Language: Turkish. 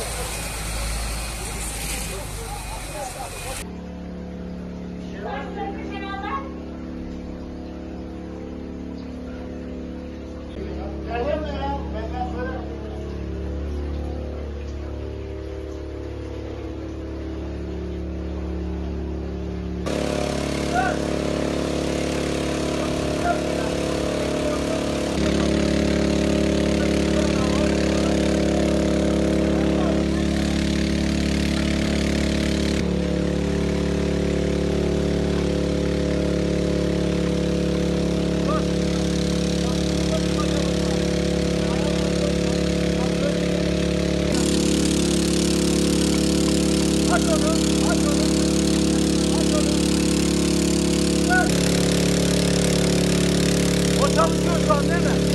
Aç çalışıyor şu an değil mi?